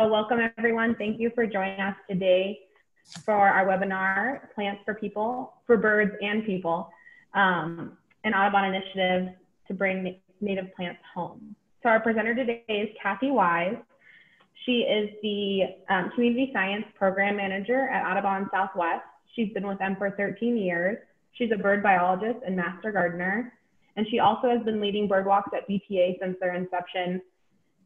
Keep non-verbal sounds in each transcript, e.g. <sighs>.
So welcome everyone. Thank you for joining us today for our webinar, Plants for People, for Birds and People, um, an Audubon initiative to bring native plants home. So our presenter today is Cathy Wise. She is the um, Community Science Program Manager at Audubon Southwest. She's been with them for 13 years. She's a bird biologist and master gardener. And she also has been leading bird walks at BTA since their inception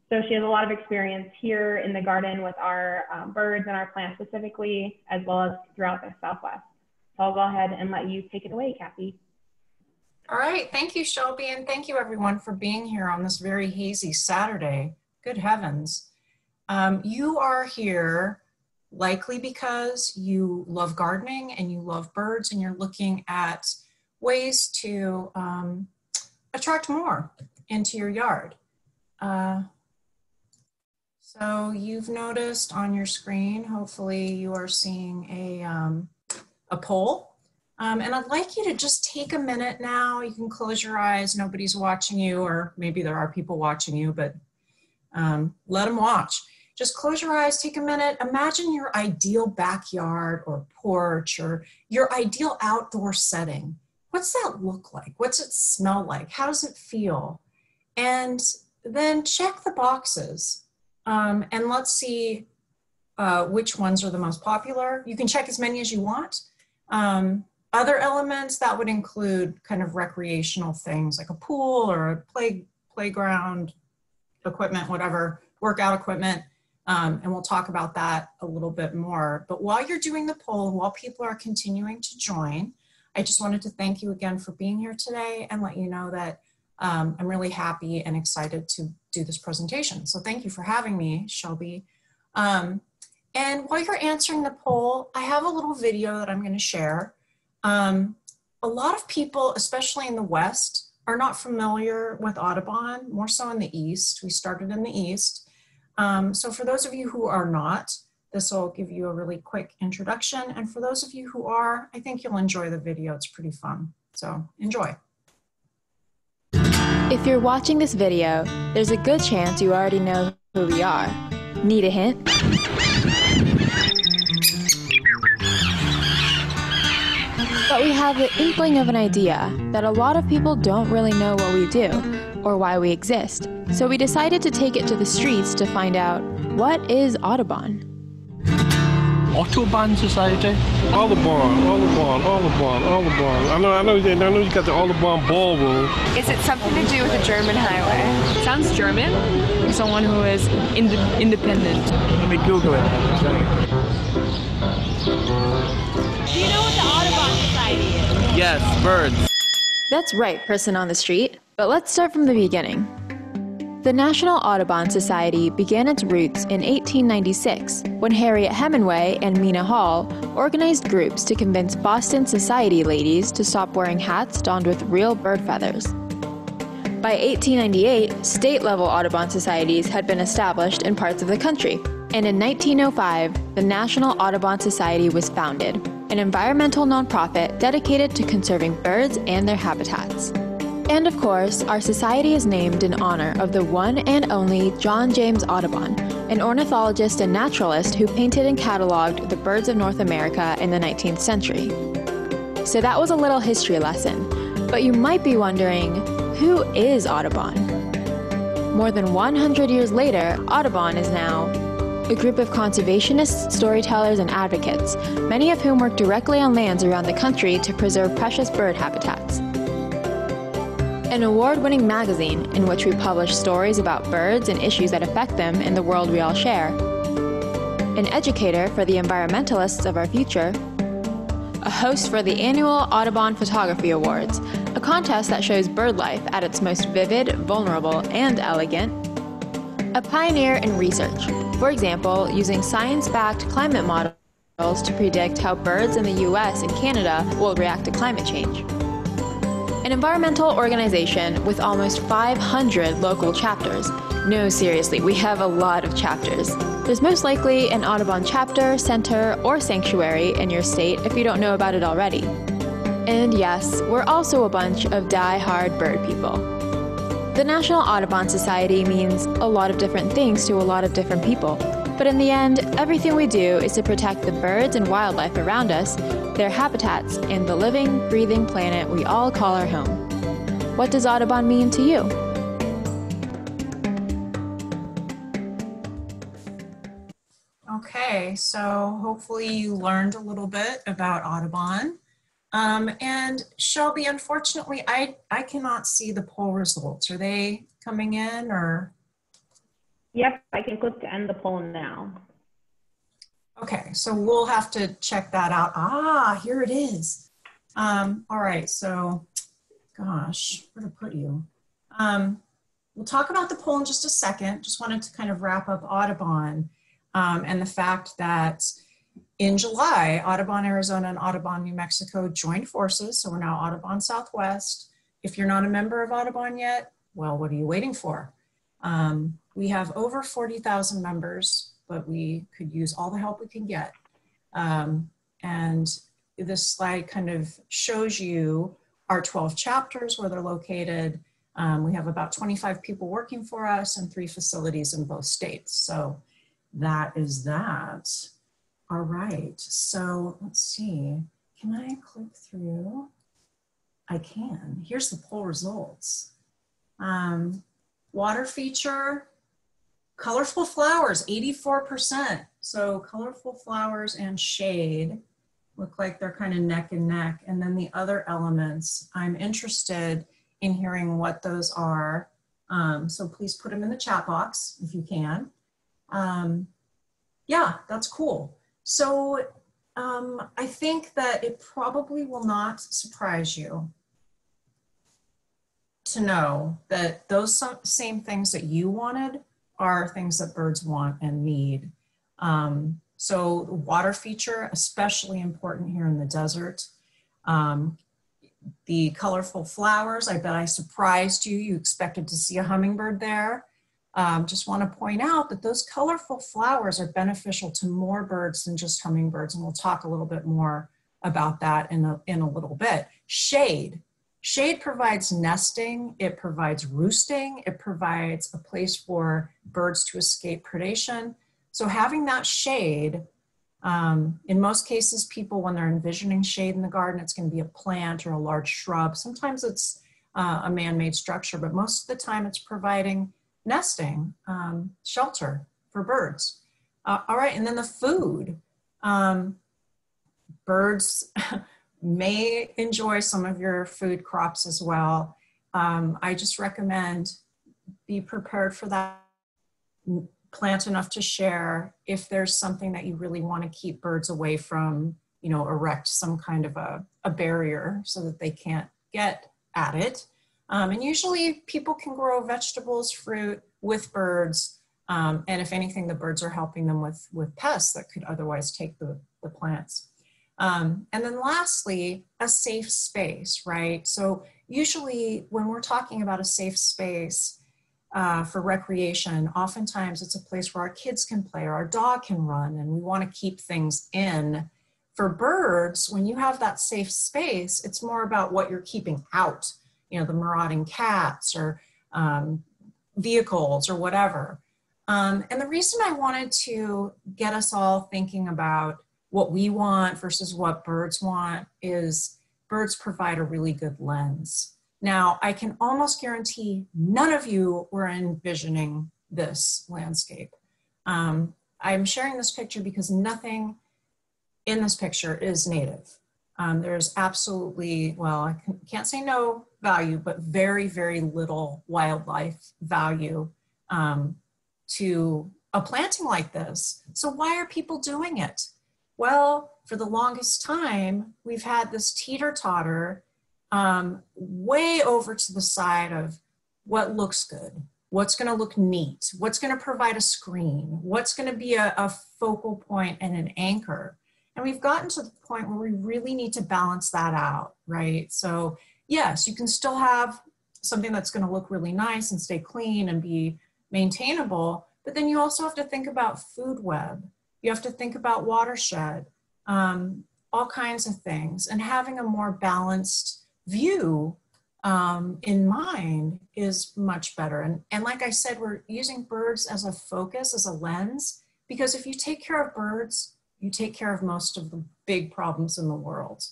so she has a lot of experience here in the garden with our um, birds and our plants specifically, as well as throughout the Southwest. So I'll go ahead and let you take it away, Cathy. All right, thank you, Shelby, and thank you everyone for being here on this very hazy Saturday. Good heavens. Um, you are here likely because you love gardening and you love birds and you're looking at ways to um, attract more into your yard. Uh, so you've noticed on your screen, hopefully you are seeing a, um, a poll. Um, and I'd like you to just take a minute now. You can close your eyes. Nobody's watching you, or maybe there are people watching you, but um, let them watch. Just close your eyes, take a minute. Imagine your ideal backyard or porch or your ideal outdoor setting. What's that look like? What's it smell like? How does it feel? And then check the boxes um, and let's see uh, which ones are the most popular. You can check as many as you want. Um, other elements that would include kind of recreational things like a pool or a play, playground equipment, whatever, workout equipment. Um, and we'll talk about that a little bit more. But while you're doing the poll, while people are continuing to join, I just wanted to thank you again for being here today and let you know that um, I'm really happy and excited to do this presentation. So thank you for having me, Shelby. Um, and while you're answering the poll, I have a little video that I'm gonna share. Um, a lot of people, especially in the West, are not familiar with Audubon, more so in the East. We started in the East. Um, so for those of you who are not, this will give you a really quick introduction. And for those of you who are, I think you'll enjoy the video. It's pretty fun. So enjoy. If you're watching this video, there's a good chance you already know who we are. Need a hint? But we have the inkling of an idea that a lot of people don't really know what we do or why we exist. So we decided to take it to the streets to find out what is Audubon? Autobahn Society? Audubon, Audubon, Audubon, Audubon. I know, I know, I know you got the Audubon ballroom. Is it something to do with the German highway? Sounds German. Someone who is ind independent. Let me Google it. Do you know what the Audubon Society is? Yes, birds. That's right, person on the street. But let's start from the beginning. The National Audubon Society began its roots in 1896 when Harriet Hemenway and Minna Hall organized groups to convince Boston society ladies to stop wearing hats donned with real bird feathers. By 1898, state level Audubon societies had been established in parts of the country, and in 1905, the National Audubon Society was founded, an environmental nonprofit dedicated to conserving birds and their habitats. And of course, our society is named in honor of the one and only John James Audubon, an ornithologist and naturalist who painted and cataloged the birds of North America in the 19th century. So that was a little history lesson, but you might be wondering, who is Audubon? More than 100 years later, Audubon is now a group of conservationists, storytellers, and advocates, many of whom work directly on lands around the country to preserve precious bird habitats an award winning magazine in which we publish stories about birds and issues that affect them in the world we all share, an educator for the environmentalists of our future, a host for the annual Audubon Photography Awards, a contest that shows bird life at its most vivid, vulnerable, and elegant, a pioneer in research, for example, using science backed climate models to predict how birds in the US and Canada will react to climate change an environmental organization with almost 500 local chapters. No, seriously, we have a lot of chapters. There's most likely an Audubon chapter, center, or sanctuary in your state if you don't know about it already. And yes, we're also a bunch of die-hard bird people. The National Audubon Society means a lot of different things to a lot of different people. But in the end, everything we do is to protect the birds and wildlife around us, their habitats, and the living, breathing planet we all call our home. What does Audubon mean to you? Okay, so hopefully you learned a little bit about Audubon. Um, and Shelby, unfortunately, I, I cannot see the poll results. Are they coming in or? Yep, I can click to end the poll now. Okay, so we'll have to check that out. Ah, here it is. Um, all right, so gosh, where to put you? Um, we'll talk about the poll in just a second. Just wanted to kind of wrap up Audubon um, and the fact that in July, Audubon Arizona and Audubon New Mexico joined forces. So we're now Audubon Southwest. If you're not a member of Audubon yet, well, what are you waiting for? Um, we have over 40,000 members, but we could use all the help we can get. Um, and this slide kind of shows you our 12 chapters, where they're located. Um, we have about 25 people working for us and three facilities in both states. So that is that. All right, so let's see. Can I click through? I can. Here's the poll results. Um, water feature, colorful flowers, 84%. So colorful flowers and shade look like they're kind of neck and neck. And then the other elements, I'm interested in hearing what those are. Um, so please put them in the chat box if you can. Um, yeah, that's cool. So um, I think that it probably will not surprise you to know that those same things that you wanted are things that birds want and need. Um, so water feature, especially important here in the desert. Um, the colorful flowers, I bet I surprised you. You expected to see a hummingbird there. Um, just want to point out that those colorful flowers are beneficial to more birds than just hummingbirds, and we'll talk a little bit more about that in a, in a little bit. Shade. Shade provides nesting, it provides roosting, it provides a place for birds to escape predation. So having that shade, um, in most cases, people, when they're envisioning shade in the garden, it's going to be a plant or a large shrub. Sometimes it's uh, a man-made structure, but most of the time it's providing nesting, um, shelter for birds. Uh, all right, and then the food. Um, birds <laughs> may enjoy some of your food crops as well. Um, I just recommend be prepared for that. Plant enough to share. If there's something that you really want to keep birds away from, you know, erect some kind of a, a barrier so that they can't get at it. Um, and usually people can grow vegetables, fruit with birds. Um, and if anything, the birds are helping them with, with pests that could otherwise take the, the plants. Um, and then lastly, a safe space, right? So usually when we're talking about a safe space uh, for recreation, oftentimes it's a place where our kids can play or our dog can run and we wanna keep things in. For birds, when you have that safe space, it's more about what you're keeping out you know, the marauding cats or um, vehicles or whatever. Um, and the reason I wanted to get us all thinking about what we want versus what birds want is birds provide a really good lens. Now, I can almost guarantee none of you were envisioning this landscape. Um, I'm sharing this picture because nothing in this picture is native. Um, there's absolutely, well, I can't say no value, but very, very little wildlife value um, to a planting like this. So why are people doing it? Well, for the longest time, we've had this teeter-totter um, way over to the side of what looks good, what's going to look neat, what's going to provide a screen, what's going to be a, a focal point and an anchor. And we've gotten to the point where we really need to balance that out, right? So yes, you can still have something that's going to look really nice and stay clean and be maintainable, but then you also have to think about food web. You have to think about watershed, um, all kinds of things. And having a more balanced view um, in mind is much better. And, and like I said, we're using birds as a focus, as a lens, Because if you take care of birds, you take care of most of the big problems in the world.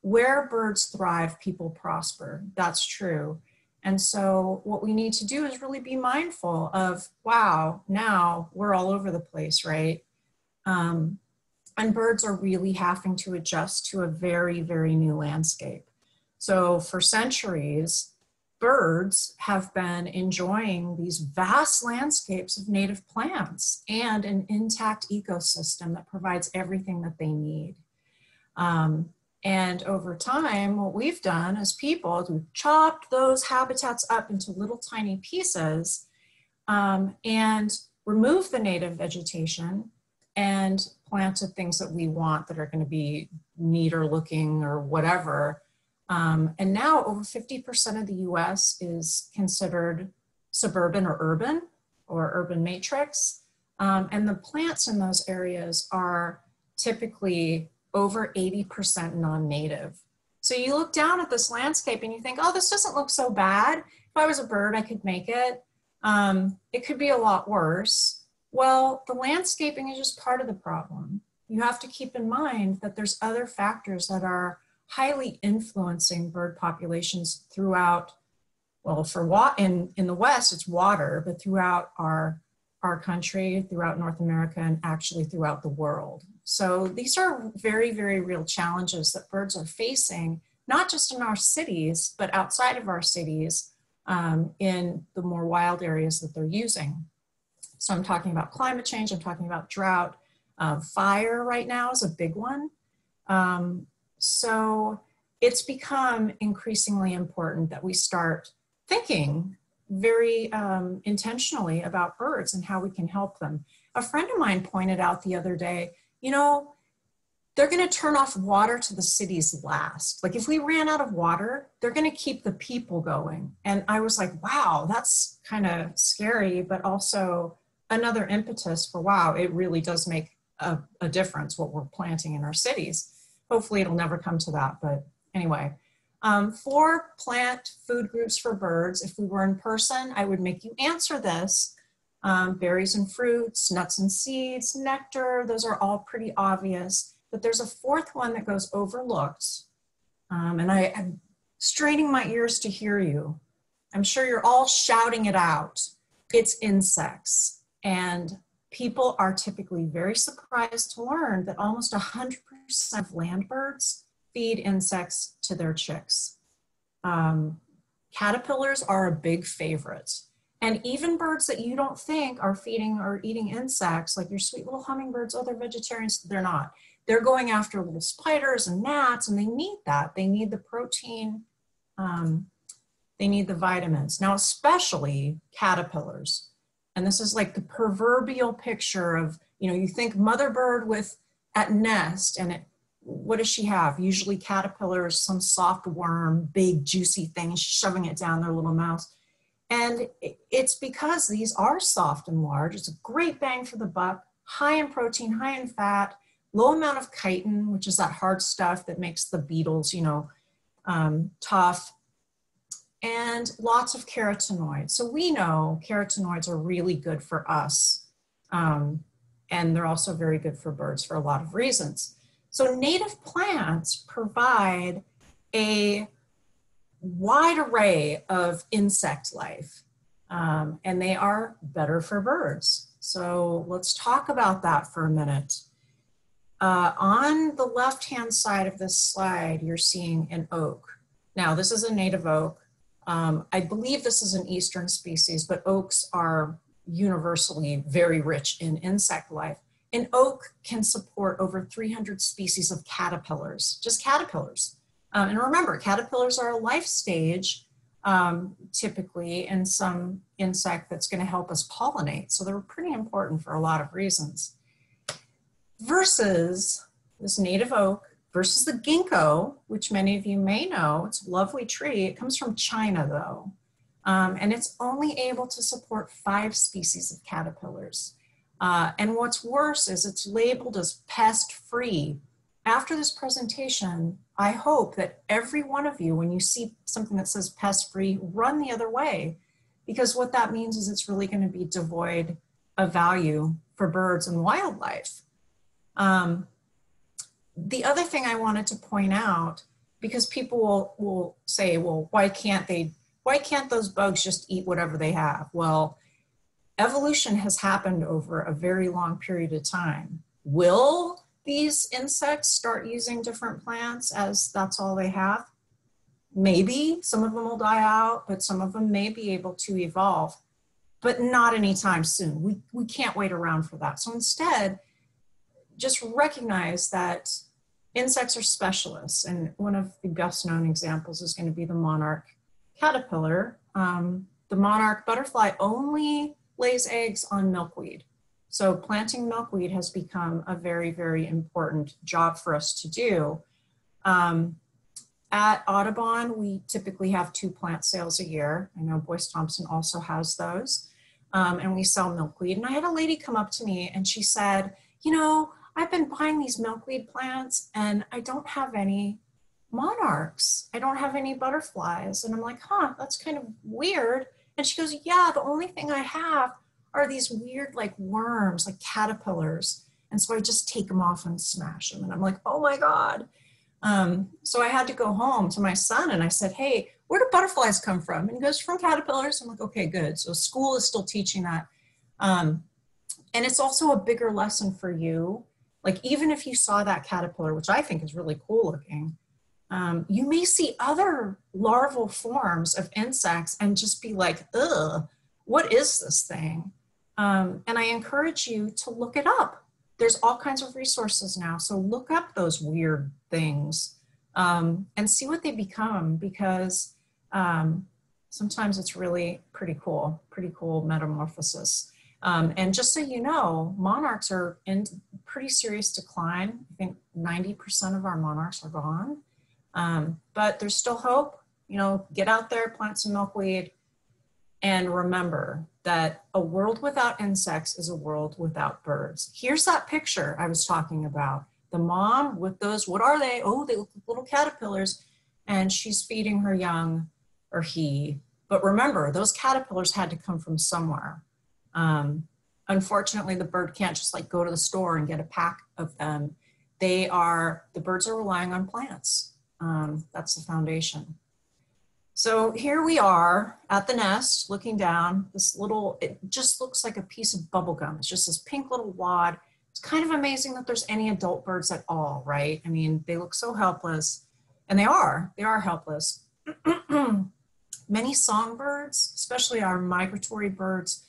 Where birds thrive, people prosper. That's true. And so, what we need to do is really be mindful of wow, now we're all over the place, right? Um, and birds are really having to adjust to a very, very new landscape. So, for centuries, birds have been enjoying these vast landscapes of native plants and an intact ecosystem that provides everything that they need. Um, and over time, what we've done as people is we've chopped those habitats up into little tiny pieces um, and removed the native vegetation and planted things that we want that are going to be neater looking or whatever. Um, and now over 50% of the US is considered suburban or urban or urban matrix. Um, and the plants in those areas are typically over 80% non-native. So you look down at this landscape and you think, oh, this doesn't look so bad. If I was a bird, I could make it. Um, it could be a lot worse. Well, the landscaping is just part of the problem. You have to keep in mind that there's other factors that are highly influencing bird populations throughout, well, for what in, in the West, it's water, but throughout our, our country, throughout North America, and actually throughout the world. So these are very, very real challenges that birds are facing, not just in our cities, but outside of our cities um, in the more wild areas that they're using. So I'm talking about climate change, I'm talking about drought. Uh, fire right now is a big one. Um, so it's become increasingly important that we start thinking very um, intentionally about birds and how we can help them. A friend of mine pointed out the other day you know, they're going to turn off water to the cities last. Like if we ran out of water, they're going to keep the people going. And I was like, wow, that's kind of scary, but also another impetus for wow, it really does make a, a, difference what we're planting in our cities. Hopefully, it'll never come to that. But anyway, um, for plant food groups for birds, if we were in person, I would make you answer this um, berries and fruits, nuts and seeds, nectar, those are all pretty obvious. But there's a fourth one that goes overlooked. Um, and I, am straining my ears to hear you. I'm sure you're all shouting it out. It's insects. And people are typically very surprised to learn that almost 100% of land birds feed insects to their chicks. Um, caterpillars are a big favorite. And even birds that you don't think are feeding or eating insects, like your sweet little hummingbirds, oh, they're vegetarians, they're not. They're going after little spiders and gnats, and they need that. They need the protein, um, they need the vitamins. Now, especially caterpillars. And this is like the proverbial picture of, you know, you think mother bird with at nest, and it, what does she have? Usually caterpillars, some soft worm, big juicy thing, shoving it down their little mouth and it's because these are soft and large. It's a great bang for the buck, high in protein, high in fat, low amount of chitin, which is that hard stuff that makes the beetles, you know, um, tough, and lots of carotenoids. So we know carotenoids are really good for us. Um, and they're also very good for birds for a lot of reasons. So native plants provide a wide array of insect life, um, and they are better for birds. So let's talk about that for a minute. Uh, on the left-hand side of this slide, you're seeing an oak. Now, this is a native oak. Um, I believe this is an eastern species, but oaks are universally very rich in insect life. An oak can support over 300 species of caterpillars, just caterpillars. Um, and remember, caterpillars are a life stage um, typically in some insect that's going to help us pollinate. So they're pretty important for a lot of reasons. Versus this native oak versus the ginkgo, which many of you may know. It's a lovely tree. It comes from China though. Um, and it's only able to support five species of caterpillars. Uh, and what's worse is it's labeled as pest free after this presentation, I hope that every one of you, when you see something that says pest free, run the other way. Because what that means is it's really going to be devoid of value for birds and wildlife. Um, the other thing I wanted to point out, because people will, will say, well, why can't they, why can't those bugs just eat whatever they have? Well, evolution has happened over a very long period of time. Will these insects start using different plants as that's all they have? Maybe some of them will die out, but some of them may be able to evolve, but not anytime soon. We, we can't wait around for that. So instead, just recognize that insects are specialists. And one of the best known examples is going to be the monarch caterpillar. Um, the monarch butterfly only lays eggs on milkweed. So planting milkweed has become a very, very important job for us to do. Um, at Audubon, we typically have two plant sales a year. I know Boyce Thompson also has those. Um, and we sell milkweed. And I had a lady come up to me and she said, You know, I've been buying these milkweed plants and I don't have any monarchs. I don't have any butterflies. And I'm like, Huh, that's kind of weird. And she goes, Yeah, the only thing I have are these weird like worms, like caterpillars. And so I just take them off and smash them. And I'm like, Oh my God. Um, so I had to go home to my son and I said, Hey, where do butterflies come from? And he goes, From caterpillars. I'm like, Okay, good. So school is still teaching that. Um, and it's also a bigger lesson for you. Like, even if you saw that caterpillar, which I think is really cool looking, um, you may see other larval forms of insects and just be like, ugh, what is this thing? Um, and I encourage you to look it up there's all kinds of resources now. So look up those weird things um, and see what they become because um, sometimes it's really pretty cool, pretty cool metamorphosis. Um, and just so you know, monarchs are in pretty serious decline. I think 90% of our monarchs are gone. Um, but there's still hope. You know, get out there, plant some milkweed, and remember that a world without insects is a world without birds. Here's that picture I was talking about. The mom with those, what are they? Oh, they look like little caterpillars. And she's feeding her young, or he. But remember, those caterpillars had to come from somewhere. Um, unfortunately, the bird can't just like go to the store and get a pack of them. They are, the birds are relying on plants. Um, that's the foundation. So here we are at the nest looking down. This little, it just looks like a piece of bubble gum. It's just this pink little wad. It's kind of amazing that there's any adult birds at all, right? I mean, they look so helpless. And they are, they are helpless. <clears throat> Many songbirds, especially our migratory birds,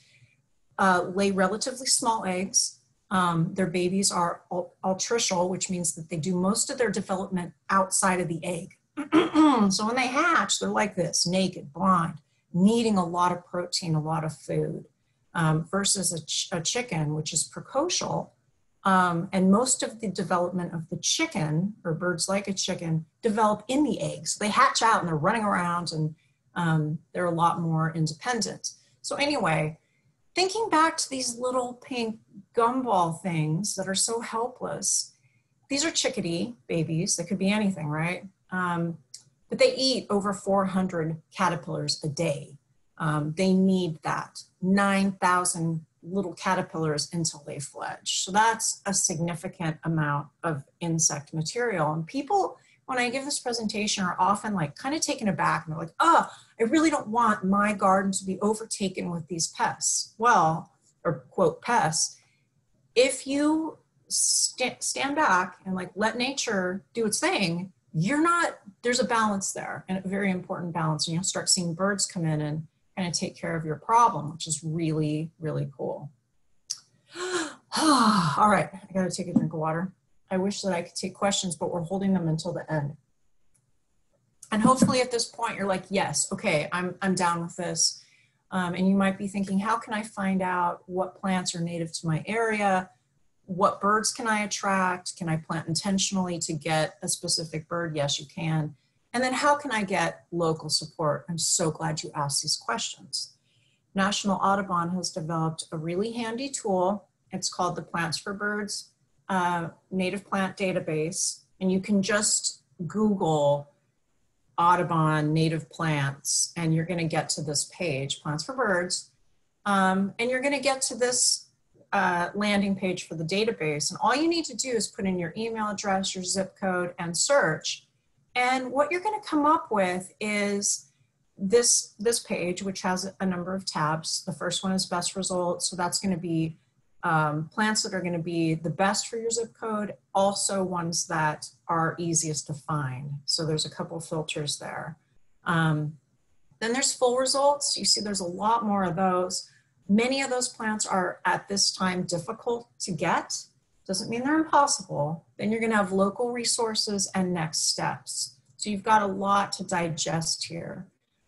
uh, lay relatively small eggs. Um, their babies are altricial, which means that they do most of their development outside of the egg. <clears throat> so when they hatch, they're like this, naked, blind, needing a lot of protein, a lot of food, um, versus a, ch- a, chicken, which is precocial. Um, and most of the development of the chicken, or birds like a chicken, develop in the eggs. They hatch out and they're running around and um, they're a lot more independent. So, anyway, thinking back to these little pink gumball things that are so helpless, these are chickadee babies. They could be anything, right? Um, but they eat over 400 caterpillars a day. Um, they need that 9,000 little caterpillars until they fledge. So that's a significant amount of insect material. And people, when I give this presentation, are often like kind of taken aback and they're like, oh, I really don't want my garden to be overtaken with these pests. Well, or quote, pests. If you st- stand back and like let nature do its thing, you're not there's a balance there and a very important balance and you'll start seeing birds come in and kind of take care of your problem which is really really cool <sighs> all right i gotta take a drink of water i wish that i could take questions but we're holding them until the end and hopefully at this point you're like yes okay i'm i'm down with this um, and you might be thinking how can i find out what plants are native to my area what birds can I attract? Can I plant intentionally to get a specific bird? Yes, you can. And then how can I get local support? I'm so glad you asked these questions. National Audubon has developed a really handy tool. It's called the Plants for Birds uh, Native Plant Database. And you can just Google Audubon native plants and you're going to get to this page, Plants for Birds. Um, and you're going to get to this uh, landing page for the database. And all you need to do is put in your email address, your zip code, and search. And what you're going to come up with is this, this page, which has a number of tabs. The first one is best results. So that's going to be um, plants that are going to be the best for your zip code, also ones that are easiest to find. So there's a couple filters there. Um, then there's full results. You see there's a lot more of those. Many of those plants are at this time difficult to get. Doesn't mean they're impossible. Then you're gonna have local resources and next steps. So you've got a lot to digest here.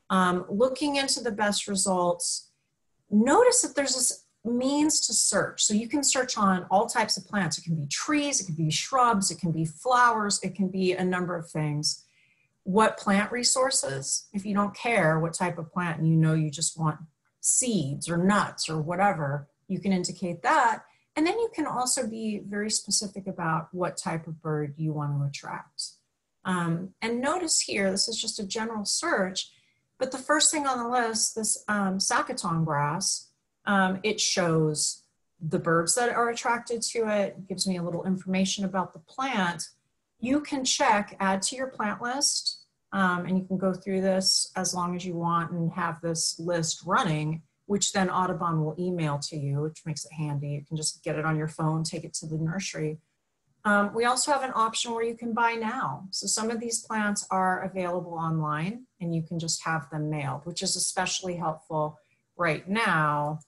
Um, looking into the best results, notice that there's this means to search. So you can search on all types of plants. It can be trees, it can be shrubs, it can be flowers, it can be a number of things. What plant resources? If you don't care what type of plant and you know you just want seeds or nuts or whatever, you can indicate that. And then you can also be very specific about what type of bird you want to attract. Um, and notice here, this is just a general search, but the first thing on the list, this um, Sacaton grass, um, it shows the birds that are attracted to it, gives me a little information about the plant. You can check add to your plant list, um, and you can go through this as long as you want and have this list running, which then Audubon will email to you, which makes it handy. You can just get it on your phone, take it to the nursery. Um, we also have an option where you can buy now. So some of these plants are available online and you can just have them mailed, which is especially helpful right now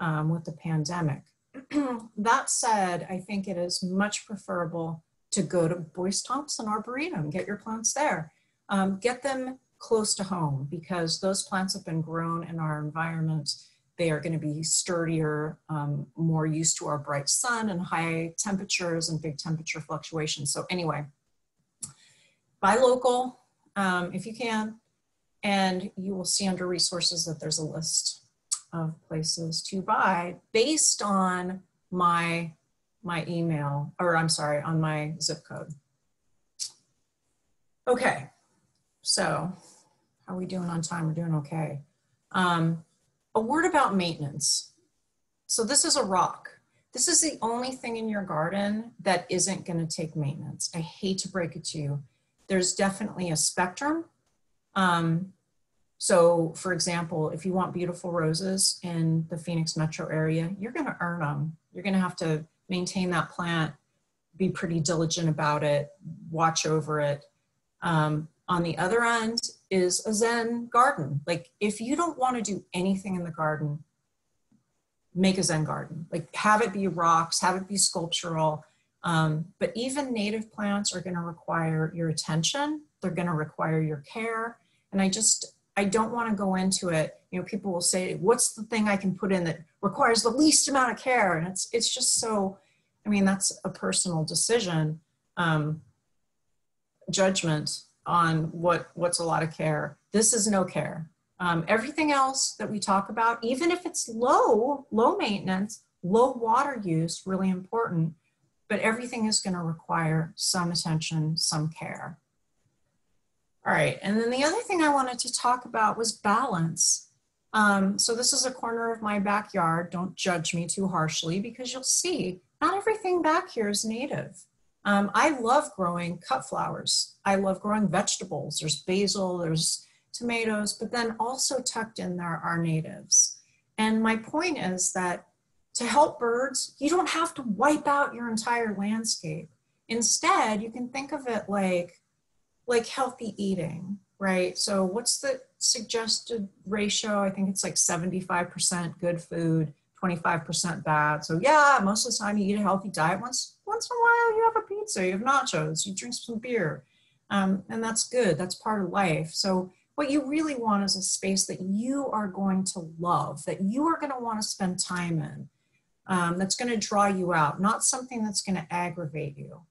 um, with the pandemic. <clears throat> that said, I think it is much preferable to go to Boyce Thompson Arboretum, get your plants there. Um, get them close to home because those plants have been grown in our environment. They are going to be sturdier, um, more used to our bright sun and high temperatures and big temperature fluctuations. So anyway, buy local um, if you can, and you will see under resources that there's a list of places to buy based on my my email or I'm sorry on my zip code. Okay, so how are we doing on time? We're doing okay. Um, a word about maintenance. So this is a rock. This is the only thing in your garden that isn't going to take maintenance. I hate to break it to you. There's definitely a spectrum. Um, so, for example, if you want beautiful roses in the Phoenix metro area, you're going to earn them. You're going to have to maintain that plant, be pretty diligent about it, watch over it. Um, on the other end is a Zen garden. Like, if you don't want to do anything in the garden, make a Zen garden. Like, have it be rocks, have it be sculptural. Um, but even native plants are going to require your attention, they're going to require your care. And I just, I don't want to go into it. You know, people will say, "What's the thing I can put in that requires the least amount of care?" And it's it's just so. I mean, that's a personal decision, um, judgment on what what's a lot of care. This is no care. Um, everything else that we talk about, even if it's low low maintenance, low water use, really important. But everything is going to require some attention, some care. All right, and then the other thing I wanted to talk about was balance. Um, so this is a corner of my backyard. Don't judge me too harshly because you'll see not everything back here is native. Um, I love growing cut flowers. I love growing vegetables. There's basil, there's tomatoes, but then also tucked in there are natives. And my point is that to help birds, you don't have to wipe out your entire landscape. Instead, you can think of it like like healthy eating, right? So what's the suggested ratio? I think it's like 75% good food, 25% bad. So yeah, most of the time you eat a healthy diet. Once once in a while you have a pizza, you have nachos, you drink some beer. Um, and that's good. That's part of life. So what you really want is a space that you are going to love, that you are going to want to spend time in, um, that's going to draw you out, not something that's going to aggravate you.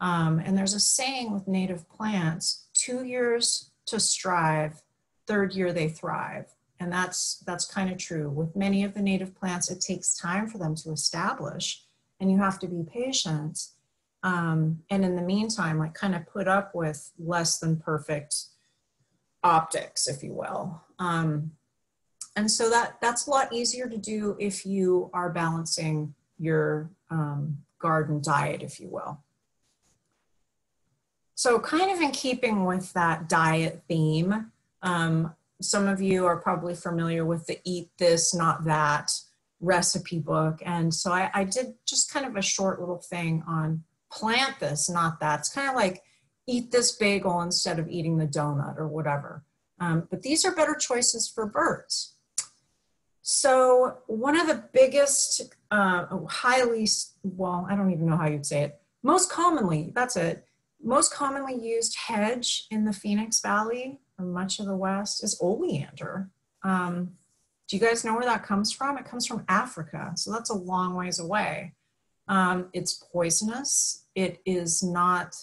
Um, and there's a saying with native plants, two years to strive, third year they thrive. And that's, that's kind of true. With many of the native plants, it takes time for them to establish and you have to be patient. Um, and in the meantime, like kind of put up with less than perfect optics, if you will. Um, and so that, that's a lot easier to do if you are balancing your um, garden diet, if you will. So kind of in keeping with that diet theme, um, some of you are probably familiar with the eat this, not that recipe book. And so I, I did just kind of a short little thing on plant this, not that. It's kind of like eat this bagel instead of eating the donut or whatever. Um, but these are better choices for birds. So one of the biggest, uh, highly, well, I don't even know how you'd say it, most commonly, that's it, most commonly used hedge in the Phoenix Valley or much of the West is oleander. Um, do you guys know where that comes from? It comes from Africa, so that's a long ways away. Um, it's poisonous. It is not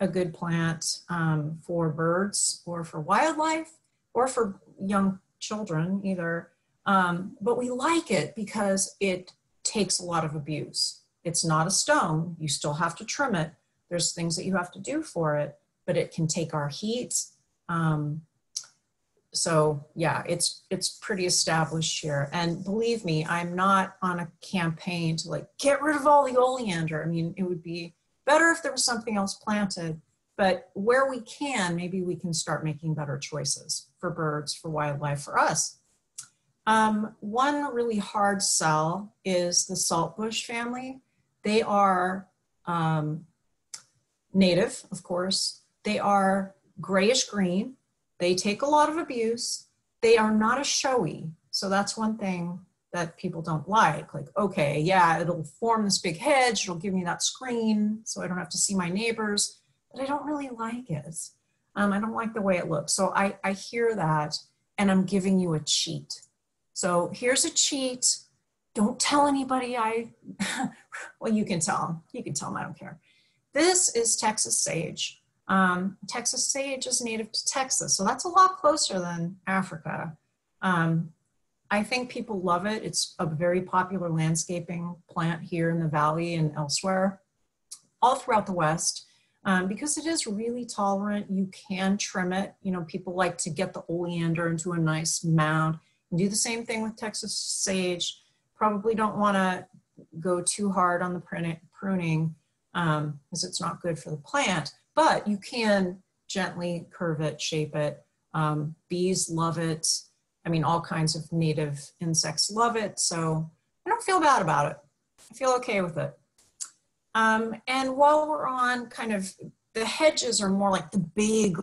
a good plant um, for birds or for wildlife or for young children either. Um, but we like it because it takes a lot of abuse. It's not a stone. You still have to trim it. There's things that you have to do for it, but it can take our heat. Um, so yeah, it's it's pretty established here. And believe me, I'm not on a campaign to like get rid of all the oleander. I mean, it would be better if there was something else planted. But where we can, maybe we can start making better choices for birds, for wildlife, for us. Um, one really hard sell is the saltbush family. They are um, native, of course. They are grayish green. They take a lot of abuse. They are not as showy. So that's one thing that people don't like. Like, okay, yeah, it'll form this big hedge, it'll give me that screen so I don't have to see my neighbors, but I don't really like it. Um, I don't like the way it looks. So I, I hear that and I'm giving you a cheat. So here's a cheat. Don't tell anybody I, <laughs> well, you can tell. You can tell them I don't care. This is Texas sage. Um, Texas sage is native to Texas, so that's a lot closer than Africa. Um, I think people love it. It's a very popular landscaping plant here in the valley and elsewhere, all throughout the West. Um, because it is really tolerant, you can trim it. You know, people like to get the oleander into a nice mound and do the same thing with Texas sage. Probably don't want to go too hard on the pruning um, because it's not good for the plant, but you can gently curve it, shape it. Um, bees love it. I mean, all kinds of native insects love it. So I don't feel bad about it. I feel okay with it. Um, and while we're on kind of the hedges are more like the big,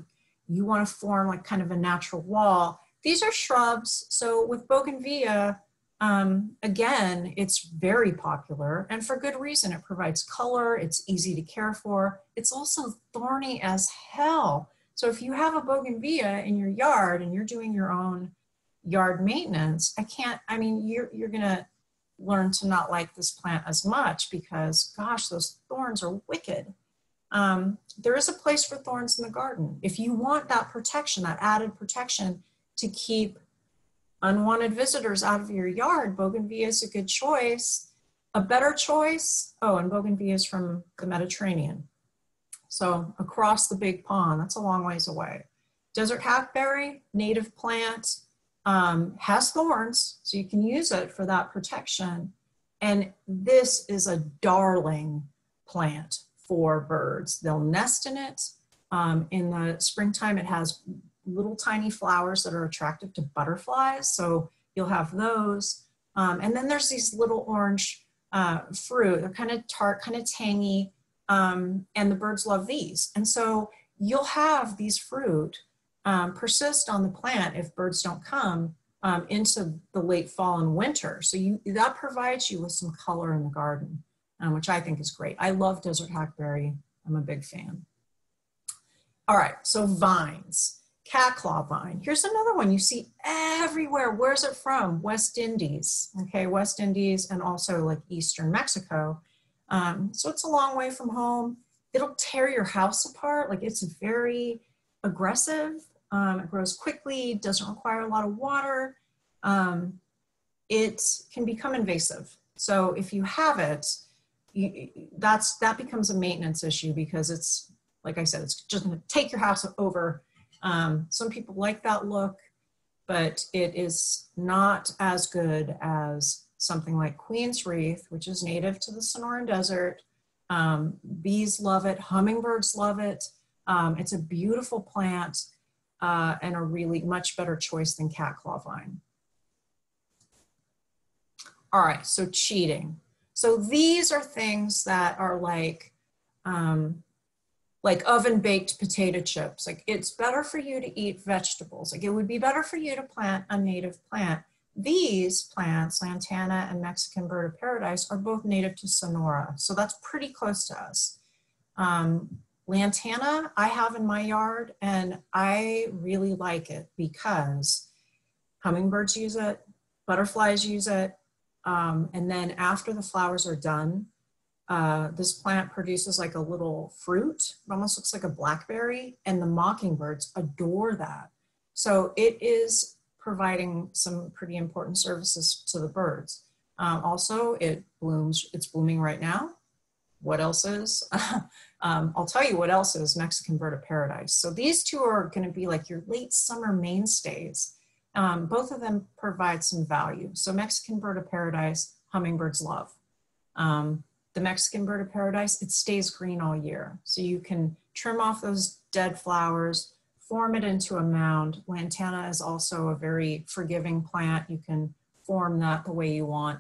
you want to form like kind of a natural wall. These are shrubs. So with bougainvillea, um, again, it's very popular and for good reason. It provides color, it's easy to care for. It's also thorny as hell. So if you have a bougainvillea in your yard and you're doing your own yard maintenance, I can't, I mean, you're, you're gonna learn to not like this plant as much because gosh, those thorns are wicked. Um, there is a place for thorns in the garden. If you want that protection, that added protection, to keep unwanted visitors out of your yard, bougainvillea is a good choice. A better choice, oh, and bougainvillea is from the Mediterranean. So across the big pond, that's a long ways away. Desert hackberry, native plant, um, has thorns, so you can use it for that protection. And this is a darling plant for birds. They'll nest in it. Um, in the springtime, it has little tiny flowers that are attractive to butterflies. So you'll have those. Um, and then there's these little orange uh, fruit. They're kind of tart, kind of tangy, um, and the birds love these. And so you'll have these fruit um, persist on the plant if birds don't come um, into the late fall and winter. So you that provides you with some color in the garden, um, which I think is great. I love desert hackberry. I'm a big fan. All right, so vines cat claw vine. Here's another one you see everywhere. Where's it from? West Indies, okay, West Indies and also like Eastern Mexico. Um, so it's a long way from home. It'll tear your house apart. Like it's very aggressive. Um, it grows quickly, doesn't require a lot of water. Um, it can become invasive. So if you have it, you, that's that becomes a maintenance issue because it's like I said, it's just going to take your house over um, some people like that look, but it is not as good as something like Queen's Wreath, which is native to the Sonoran Desert. Um, bees love it, hummingbirds love it. Um, it's a beautiful plant uh, and a really much better choice than cat claw vine. All right, so cheating. So these are things that are like, um, like oven baked potato chips. Like it's better for you to eat vegetables. Like it would be better for you to plant a native plant. These plants, lantana and Mexican bird of paradise, are both native to Sonora. So that's pretty close to us. Um, lantana I have in my yard and I really like it because hummingbirds use it, butterflies use it, um, and then after the flowers are done, uh, this plant produces like a little fruit. It almost looks like a blackberry, and the mockingbirds adore that. So it is providing some pretty important services to the birds. Um, also, it blooms, it's blooming right now. What else is? <laughs> um, I'll tell you what else is Mexican bird of paradise. So these two are going to be like your late summer mainstays. Um, both of them provide some value. So Mexican bird of paradise, hummingbirds love. Um, the Mexican bird of paradise, it stays green all year. So you can trim off those dead flowers, form it into a mound. Lantana is also a very forgiving plant. You can form that the way you want.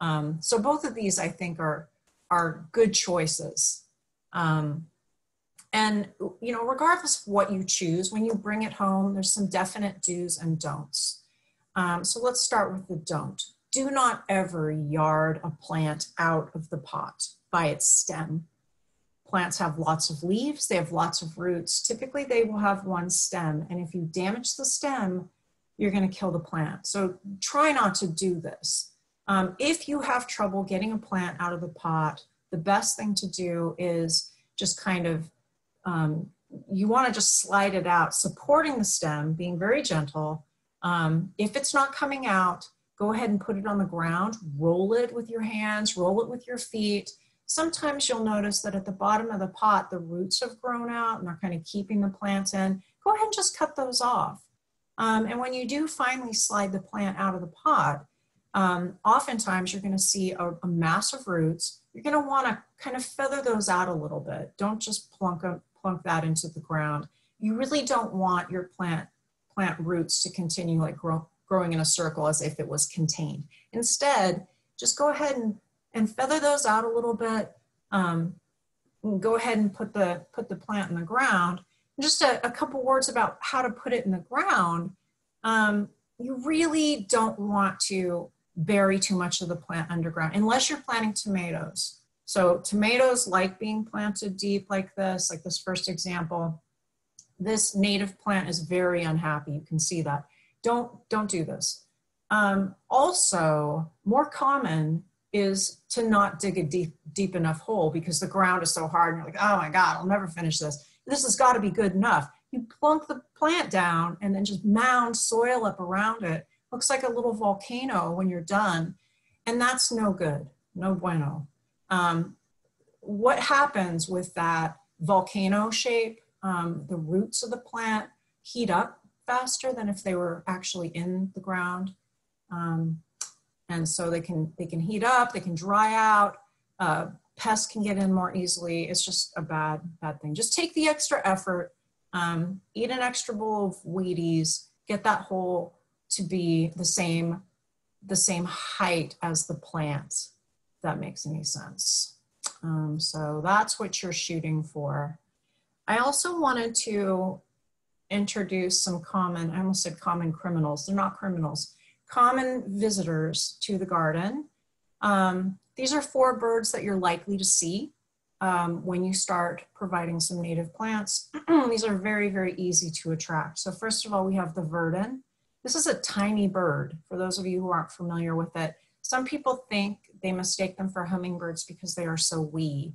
Um, so both of these I think are, are good choices. Um, and, you know, regardless of what you choose, when you bring it home, there's some definite do's and don'ts. Um, so let's start with the don't. Do not ever yard a plant out of the pot by its stem. Plants have lots of leaves, they have lots of roots. Typically, they will have one stem. And if you damage the stem, you're going to kill the plant. So try not to do this. Um, if you have trouble getting a plant out of the pot, the best thing to do is just kind of um, you want to just slide it out, supporting the stem, being very gentle. Um, if it's not coming out, go ahead and put it on the ground, roll it with your hands, roll it with your feet. Sometimes you'll notice that at the bottom of the pot, the roots have grown out and they're kind of keeping the plants in. Go ahead and just cut those off. Um, and when you do finally slide the plant out of the pot, um, oftentimes you're going to see a, a mass of roots. You're going to want to kind of feather those out a little bit. Don't just plunk, a, plunk that into the ground. You really don't want your plant plant roots to continually grow, growing in a circle as if it was contained. Instead, just go ahead and, and feather those out a little bit. Um, go ahead and put the, put the plant in the ground. just a, a, couple words about how to put it in the ground. Um, you really don't want to bury too much of the plant underground unless you're planting tomatoes. So tomatoes like being planted deep like this, like this first example. This native plant is very unhappy. You can see that. Don't, don't do this. Um, also, more common is to not dig a deep, deep enough hole because the ground is so hard and you're like, oh my God, I'll never finish this. This has got to be good enough. You plunk the plant down and then just mound soil up around it. Looks like a little volcano when you're done. And that's no good, no bueno um, what happens with that volcano shape, um, the roots of the plant heat up faster than if they were actually in the ground. Um, and so they can, they can heat up, they can dry out, uh, pests can get in more easily. It's just a bad, bad thing. Just take the extra effort, um, eat an extra bowl of Wheaties, get that hole to be the same, the same height as the plant that makes any sense. Um, so that's what you're shooting for. I also wanted to introduce some common, I almost said common criminals, they're not criminals, common visitors to the garden. Um, these are four birds that you're likely to see um, when you start providing some native plants. <clears throat> these are very, very easy to attract. So first of all, we have the verdin. This is a tiny bird, for those of you who aren't familiar with it. Some people think they mistake them for hummingbirds because they are so wee.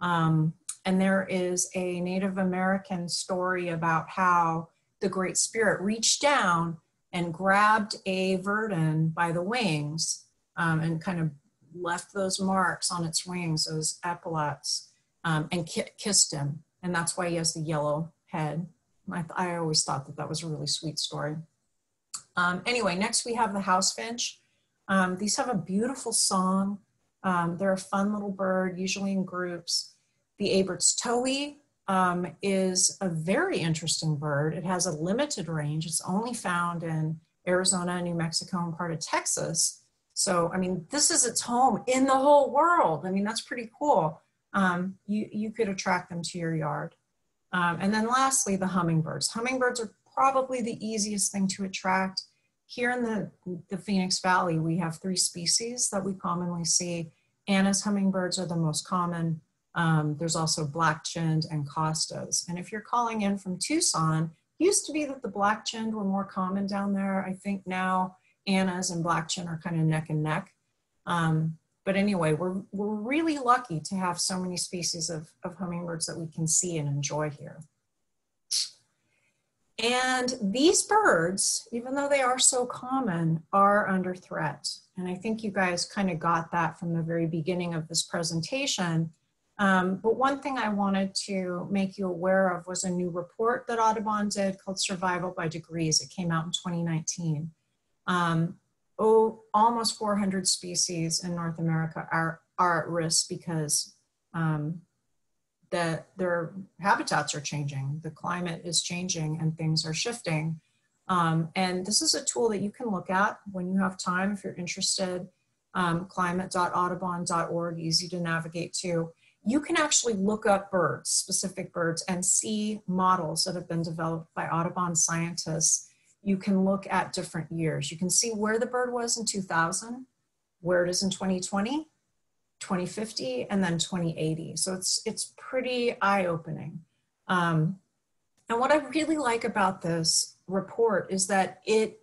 Um, and there is a Native American story about how the Great Spirit reached down and grabbed a verdin by the wings um, and kind of left those marks on its wings, those epaulets, um, and ki kissed him. And that's why he has the yellow head. I, I always thought that that was a really sweet story. Um, anyway, next we have the house finch. Um, these have a beautiful song. Um, they're a fun little bird, usually in groups. The Abert's towhee um, is a very interesting bird. It has a limited range. It's only found in Arizona, New Mexico, and part of Texas. So, I mean, this is its home in the whole world. I mean, that's pretty cool. Um, you, you could attract them to your yard. Um, and then lastly, the hummingbirds. Hummingbirds are probably the easiest thing to attract. Here in the, the Phoenix Valley, we have three species that we commonly see. Anna's hummingbirds are the most common. Um, there's also black-chinned and costas. And if you're calling in from Tucson, used to be that the black-chinned were more common down there. I think now Anna's and black-chin are kind of neck and neck. Um, but anyway, we're, we're really lucky to have so many species of, of hummingbirds that we can see and enjoy here. And these birds, even though they are so common, are under threat. And I think you guys kind of got that from the very beginning of this presentation. Um, but one thing I wanted to make you aware of was a new report that Audubon did called Survival by Degrees. It came out in 2019. Um, oh, almost 400 species in North America are, are at risk because um, that their habitats are changing, the climate is changing, and things are shifting. Um, and this is a tool that you can look at when you have time if you're interested. Um, climate.audubon.org, easy to navigate to. You can actually look up birds, specific birds, and see models that have been developed by Audubon scientists. You can look at different years. You can see where the bird was in 2000, where it is in 2020, 2050 and then 2080. So it's, it's pretty eye opening. Um, and what I really like about this report is that it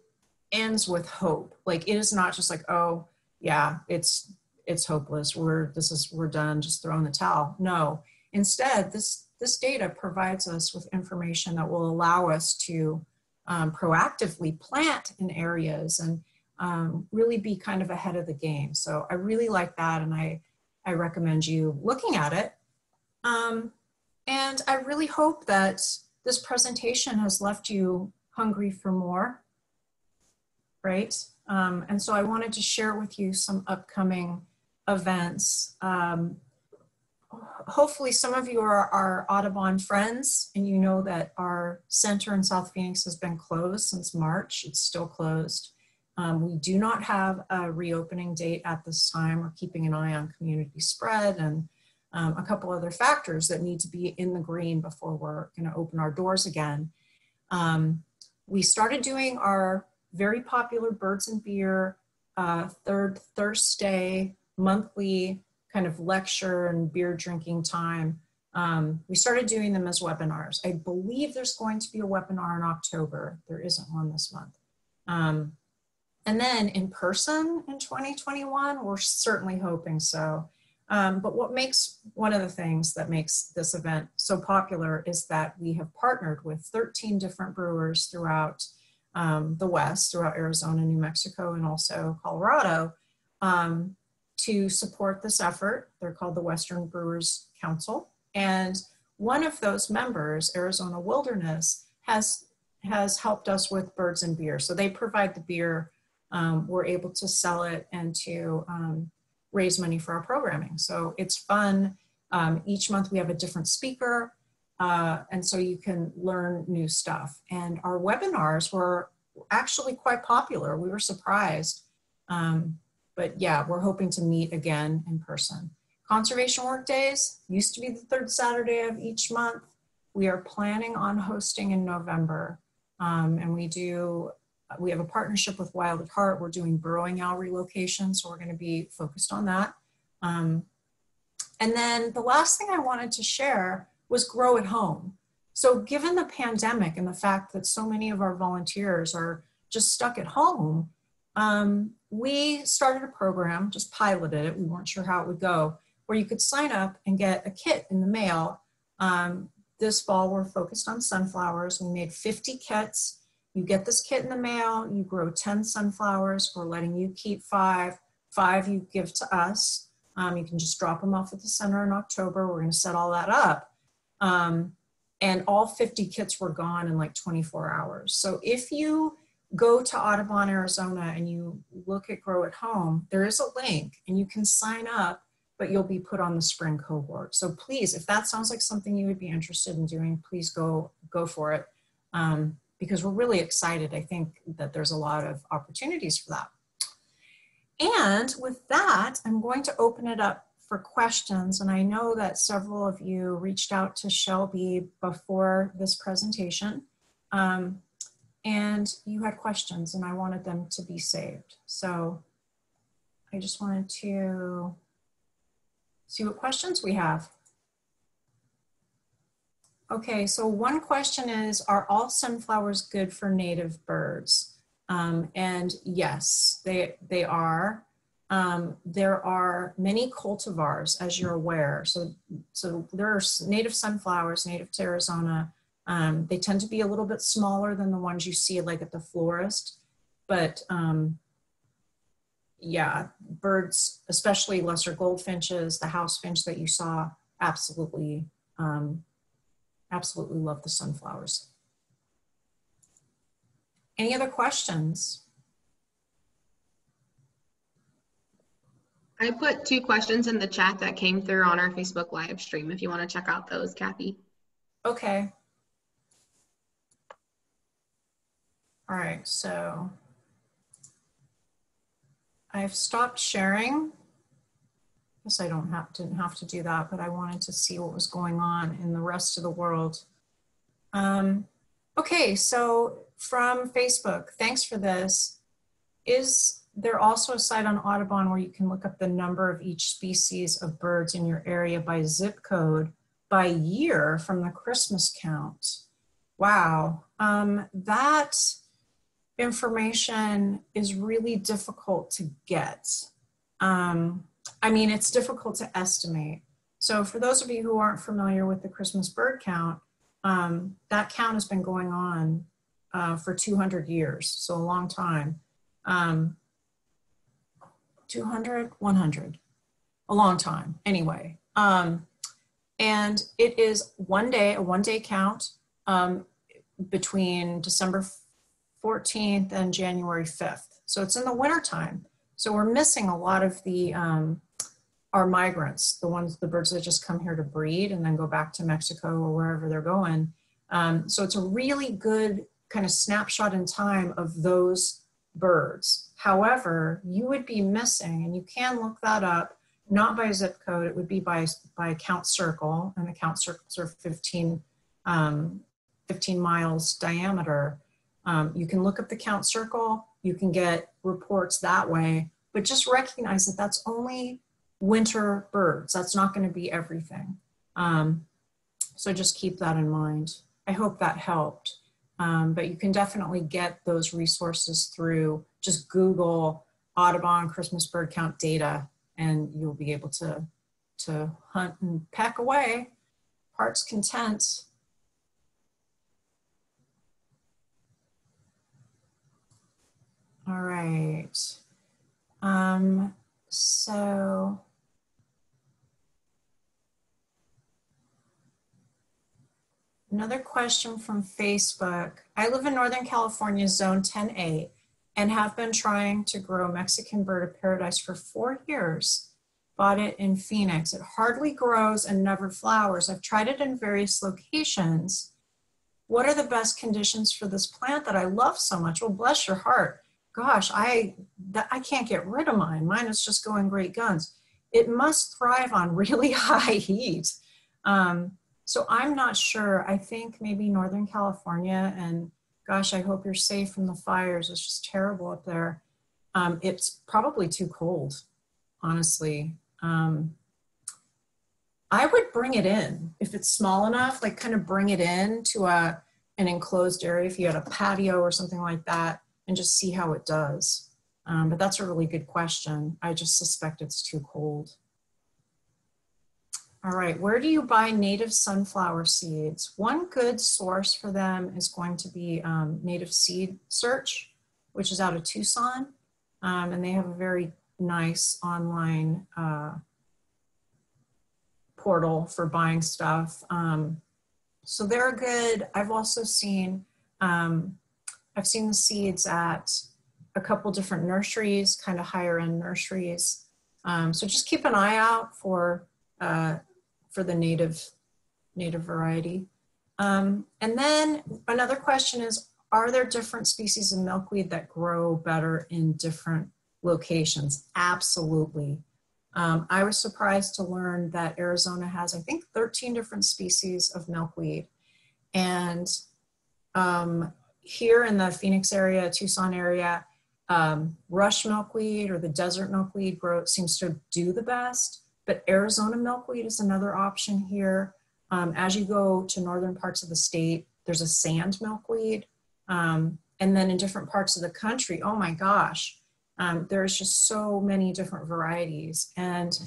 ends with hope. Like it is not just like, oh yeah, it's, it's hopeless. We're, this is, we're done, just throw in the towel. No, instead this, this data provides us with information that will allow us to um, proactively plant in areas and um, really be kind of ahead of the game. So I really like that. And I, I recommend you looking at it. Um, and I really hope that this presentation has left you hungry for more, right? Um, and so I wanted to share with you some upcoming events. Um, hopefully some of you are, are Audubon friends and you know that our center in South Phoenix has been closed since March. It's still closed. Um, we do not have a reopening date at this time. We're keeping an eye on community spread and um, a couple other factors that need to be in the green before we're going to open our doors again. Um, we started doing our very popular Birds and Beer uh, third Thursday monthly kind of lecture and beer drinking time. Um, we started doing them as webinars. I believe there's going to be a webinar in October. There isn't one this month. Um, and then in person in 2021, we're certainly hoping so. Um, but what makes one of the things that makes this event so popular is that we have partnered with 13 different brewers throughout um, the West, throughout Arizona, New Mexico, and also Colorado um, to support this effort. They're called the Western Brewers Council. And one of those members, Arizona Wilderness, has, has helped us with birds and beer. So they provide the beer um, we're able to sell it and to um, raise money for our programming. So it's fun. Um, each month we have a different speaker, uh, and so you can learn new stuff. And our webinars were actually quite popular. We were surprised. Um, but yeah, we're hoping to meet again in person. Conservation Work Days used to be the third Saturday of each month. We are planning on hosting in November. Um, and we do we have a partnership with Wild at Heart. We're doing burrowing owl relocation, so we're going to be focused on that. Um, and then the last thing I wanted to share was grow at home. So given the pandemic and the fact that so many of our volunteers are just stuck at home, um, we started a program, just piloted it. We weren't sure how it would go, where you could sign up and get a kit in the mail. Um, this fall, we're focused on sunflowers. We made 50 kits you get this kit in the mail, you grow 10 sunflowers, we're letting you keep five, five you give to us. Um, you can just drop them off at the center in October. We're gonna set all that up. Um, and all 50 kits were gone in like 24 hours. So if you go to Audubon, Arizona, and you look at Grow at Home, there is a link and you can sign up, but you'll be put on the spring cohort. So please, if that sounds like something you would be interested in doing, please go go for it. Um, because we're really excited. I think that there's a lot of opportunities for that. And with that, I'm going to open it up for questions. And I know that several of you reached out to Shelby before this presentation. Um, and you had questions and I wanted them to be saved. So I just wanted to see what questions we have. Okay, so one question is, are all sunflowers good for native birds? Um, and yes, they, they are. Um, there are many cultivars, as you're aware. So, so there are native sunflowers, native to Arizona. Um, they tend to be a little bit smaller than the ones you see like at the florist, but um, yeah, birds, especially lesser goldfinches, the house finch that you saw, absolutely, um, absolutely love the sunflowers. Any other questions? I put two questions in the chat that came through on our Facebook live stream if you want to check out those, Cathy. Okay. All right, so I've stopped sharing. I guess I don't have didn't have to do that, but I wanted to see what was going on in the rest of the world. Um, okay, so from Facebook, thanks for this. Is there also a site on Audubon where you can look up the number of each species of birds in your area by zip code by year from the Christmas count? Wow, um, that information is really difficult to get. Um, I mean, it's difficult to estimate. So for those of you who aren't familiar with the Christmas bird count, um, that count has been going on uh, for 200 years, so a long time. Um, 200, 100, a long time anyway. Um, and it is one day, a one day count um, between December 14th and January 5th. So it's in the wintertime. So we're missing a lot of the um, our migrants, the ones, the birds that just come here to breed and then go back to Mexico or wherever they're going. Um, so it's a really good kind of snapshot in time of those birds. However, you would be missing, and you can look that up, not by zip code, it would be by, by count circle, and the count circles are 15, um, 15 miles diameter. Um, you can look up the count circle, you can get reports that way, but just recognize that that's only winter birds. That's not going to be everything. Um, so just keep that in mind. I hope that helped. Um, but you can definitely get those resources through just Google Audubon Christmas bird count data, and you'll be able to, to hunt and peck away, heart's content. All right. Um, so another question from Facebook. I live in Northern California, zone 10A, and have been trying to grow Mexican bird of paradise for four years. Bought it in Phoenix. It hardly grows and never flowers. I've tried it in various locations. What are the best conditions for this plant that I love so much? Well, bless your heart gosh, I, I can't get rid of mine. Mine is just going great guns. It must thrive on really <laughs> high heat. Um, so I'm not sure. I think maybe Northern California and gosh, I hope you're safe from the fires. It's just terrible up there. Um, it's probably too cold, honestly. Um, I would bring it in if it's small enough, like kind of bring it in to a, an enclosed area. If you had a patio or something like that, and just see how it does. Um, but that's a really good question. I just suspect it's too cold. All right, where do you buy native sunflower seeds? One good source for them is going to be um, Native Seed Search, which is out of Tucson. Um, and they have a very nice online uh, portal for buying stuff. Um, so they're good. I've also seen um, I've seen the seeds at a couple different nurseries, kind of higher end nurseries. Um, so just keep an eye out for uh, for the native native variety. Um, and then another question is, are there different species of milkweed that grow better in different locations? Absolutely. Um, I was surprised to learn that Arizona has, I think, 13 different species of milkweed. And um, here in the Phoenix area, Tucson area, um, rush milkweed or the desert milkweed grow seems to do the best. But Arizona milkweed is another option here. Um, as you go to northern parts of the state, there's a sand milkweed. Um, and then in different parts of the country, oh my gosh, um, there's just so many different varieties. And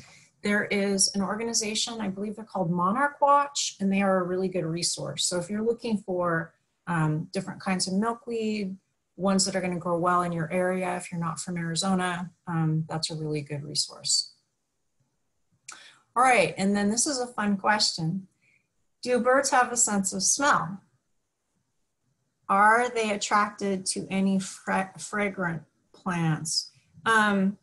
there is an organization, I believe they're called Monarch Watch, and they are a really good resource. So if you're looking for um, different kinds of milkweed, ones that are going to grow well in your area, if you're not from Arizona, um, that's a really good resource. All right, and then this is a fun question. Do birds have a sense of smell? Are they attracted to any fra fragrant plants? Um,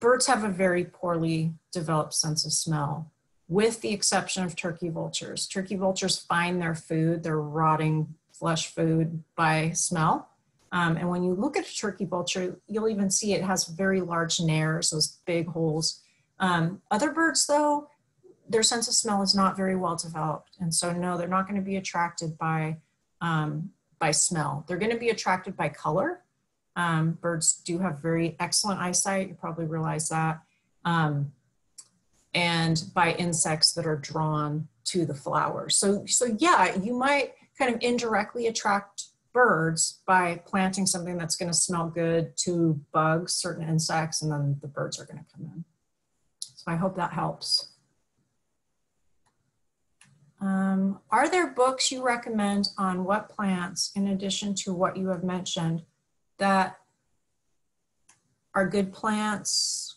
birds have a very poorly developed sense of smell, with the exception of turkey vultures. Turkey vultures find their food, their rotting flesh food, by smell. Um, and when you look at a turkey vulture, you'll even see it has very large nares, those big holes. Um, other birds, though, their sense of smell is not very well developed. And so, no, they're not going to be attracted by, um, by smell. They're going to be attracted by color. Um, birds do have very excellent eyesight. You probably realize that. Um, and by insects that are drawn to the flowers. So, so yeah, you might kind of indirectly attract birds by planting something that's going to smell good to bugs, certain insects, and then the birds are going to come in. So I hope that helps. Um, are there books you recommend on what plants, in addition to what you have mentioned, that are good plants,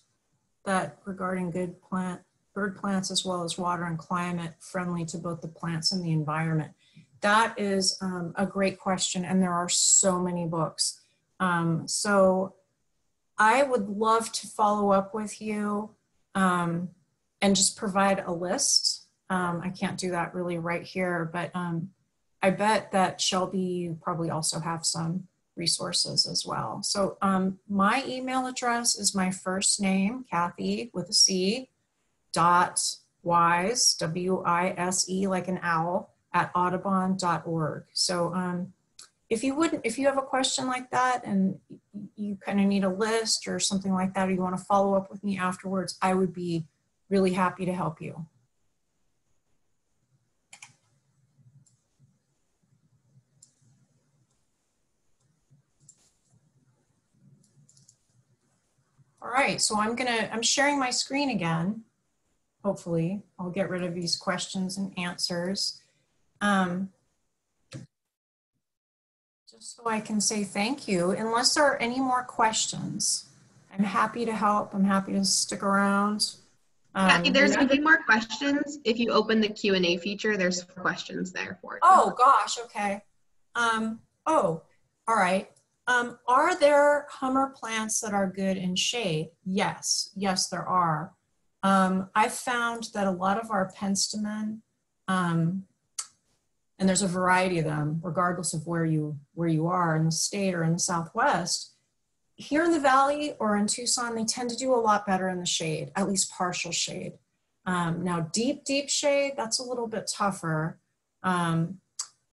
that regarding good plant, bird plants as well as water and climate friendly to both the plants and the environment? That is um, a great question, and there are so many books. Um, so I would love to follow up with you um, and just provide a list um, I can't do that really right here, but um, I bet that Shelby you probably also have some resources as well. So um, my email address is my first name, Cathy with a C, dot wise, W-I-S-E like an owl, at audubon.org. So um, if you wouldn't, if you have a question like that and you kind of need a list or something like that, or you want to follow up with me afterwards, I would be really happy to help you. All right, so I'm gonna, I'm sharing my screen again. Hopefully, I'll get rid of these questions and answers. Um, just so I can say thank you. Unless there are any more questions, I'm happy to help. I'm happy to stick around. Um, yeah, there's gonna be more questions. If you open the Q&A feature, there's questions there for you. Oh gosh, okay. Um, oh, all right. Um, are there Hummer plants that are good in shade? Yes, yes, there are. Um, I've found that a lot of our penstemon, um, and there's a variety of them, regardless of where you where you are in the state or in the Southwest. Here in the Valley or in Tucson, they tend to do a lot better in the shade, at least partial shade. Um, now, deep, deep shade, that's a little bit tougher. Um,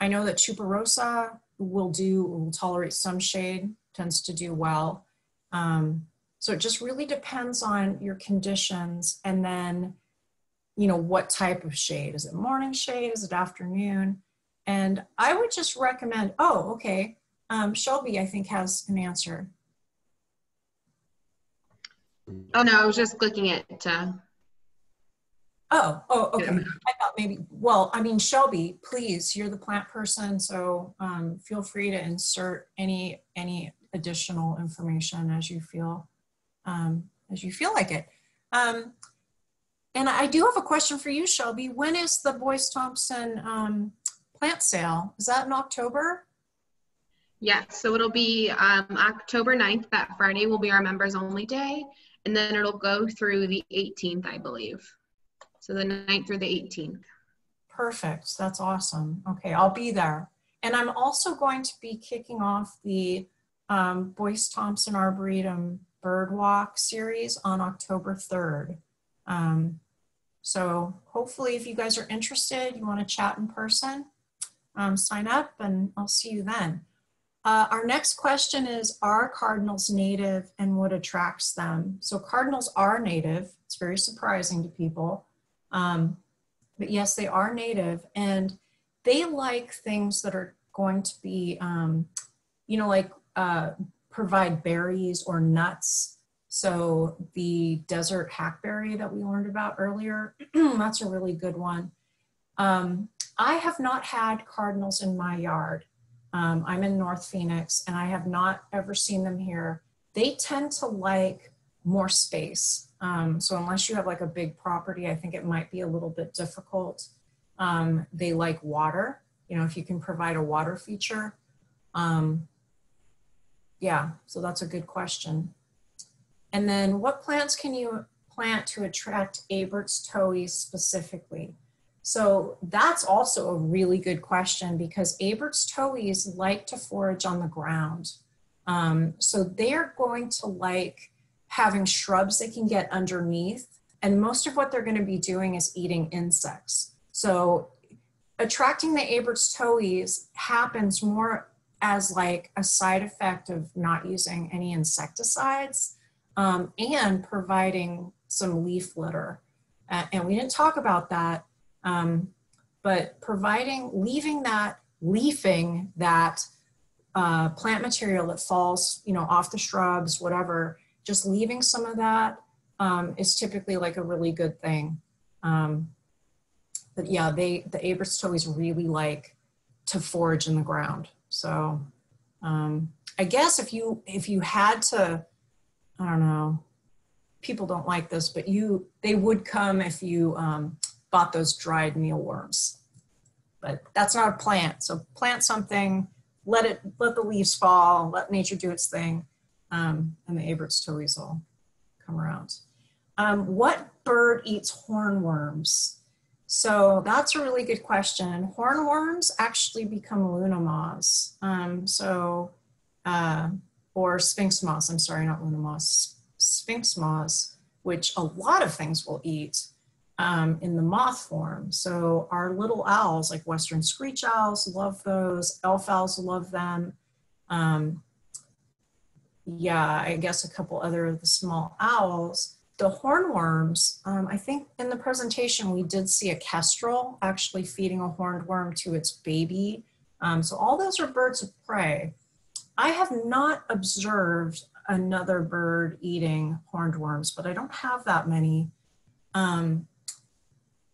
I know that chuparosa will do, will tolerate some shade, tends to do well. Um, so it just really depends on your conditions and then, you know, what type of shade. Is it morning shade? Is it afternoon? And I would just recommend, oh, okay, um, Shelby, I think, has an answer. Oh, no, I was just clicking it to Oh, oh, okay. I thought maybe, well, I mean, Shelby, please, you're the plant person, so um, feel free to insert any any additional information as you feel um, as you feel like it. Um, and I do have a question for you, Shelby. When is the Boyce Thompson um, plant sale? Is that in October? Yes, so it'll be um, October 9th. That Friday will be our members only day. And then it'll go through the 18th, I believe. So the 9th through the 18th. Perfect. That's awesome. Okay, I'll be there. And I'm also going to be kicking off the um, Boyce Thompson Arboretum Bird Walk series on October 3rd. Um, so hopefully if you guys are interested, you want to chat in person, um, sign up and I'll see you then. Uh, our next question is, are cardinals native and what attracts them? So cardinals are native. It's very surprising to people. Um, but yes, they are native and they like things that are going to be, um, you know, like uh, provide berries or nuts. So the desert hackberry that we learned about earlier, <clears throat> that's a really good one. Um, I have not had cardinals in my yard. Um, I'm in North Phoenix and I have not ever seen them here. They tend to like more space. Um, so unless you have like a big property, I think it might be a little bit difficult. Um, they like water, you know, if you can provide a water feature. Um, yeah, so that's a good question. And then what plants can you plant to attract Abert's towhees specifically? So that's also a really good question because Abert's towhees like to forage on the ground. Um, so they're going to like having shrubs they can get underneath. And most of what they're going to be doing is eating insects. So attracting the Abert's towhees happens more as like a side effect of not using any insecticides um, and providing some leaf litter. Uh, and we didn't talk about that, um, but providing, leaving that, leafing that uh, plant material that falls, you know, off the shrubs, whatever, just leaving some of that um, is typically like a really good thing. Um, but yeah, they, the Abert's towhees really like to forage in the ground. So um, I guess if you, if you had to, I don't know, people don't like this, but you, they would come if you um, bought those dried mealworms. But that's not a plant. So plant something, let it, let the leaves fall, let nature do its thing, um, and the Abert's towhees will come around. Um, what bird eats hornworms? So that's a really good question. Hornworms actually become luna moths. Um, so, uh, or sphinx moths, I'm sorry, not luna moths, sphinx moths, which a lot of things will eat um, in the moth form. So our little owls, like western screech owls, love those. Elf owls love them. Um, yeah, I guess a couple other of the small owls. The hornworms, um, I think in the presentation we did see a kestrel actually feeding a horned worm to its baby. Um, so all those are birds of prey. I have not observed another bird eating horned worms, but I don't have that many. Um,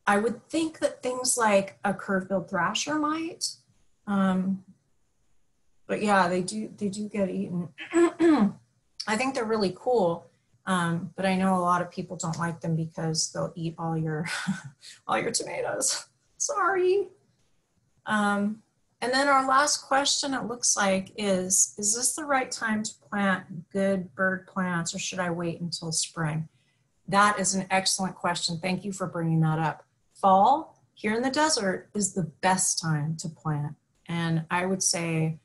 I would think that things like a curve-billed thrasher might. Um, but yeah, they do they do get eaten. <clears throat> I think they're really cool. Um, but I know a lot of people don't like them because they'll eat all your <laughs> all your tomatoes. Sorry. Um, and then our last question, it looks like, is Is this the right time to plant good bird plants or should I wait until spring? That is an excellent question. Thank you for bringing that up. Fall here in the desert is the best time to plant. And I would say,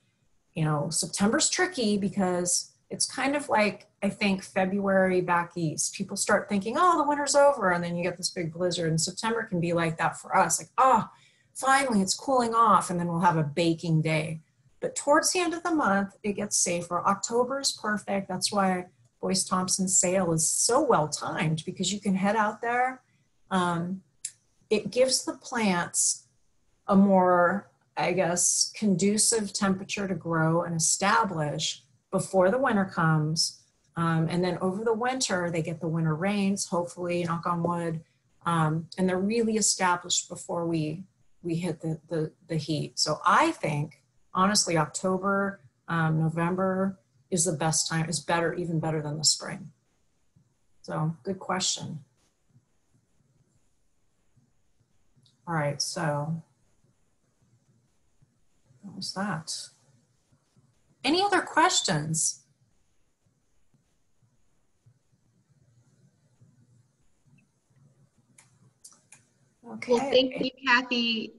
you know, September's tricky because it's kind of like, I think, February back east. People start thinking, oh, the winter's over. And then you get this big blizzard. And September can be like that for us. Like, oh, finally it's cooling off and then we'll have a baking day. But towards the end of the month, it gets safer. October is perfect. That's why Boyce Thompson's sale is so well timed because you can head out there. Um, it gives the plants a more, I guess, conducive temperature to grow and establish before the winter comes. Um, and then over the winter, they get the winter rains, hopefully, knock on wood. Um, and they're really established before we we hit the, the, the heat. So I think, honestly, October, um, November is the best time, is better, even better than the spring. So good question. All right, so what was that? Any other questions? Okay. Well, thank you, Cathy,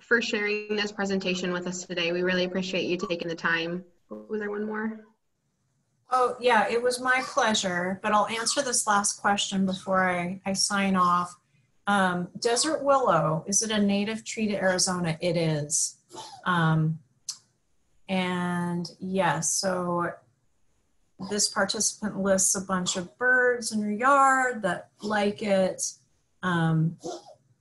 for sharing this presentation with us today. We really appreciate you taking the time. Was there one more? Oh, yeah, it was my pleasure, but I'll answer this last question before I, I sign off. Um, desert willow, is it a native tree to Arizona? It is. Um, and yes, so this participant lists a bunch of birds in your yard that like it. Um,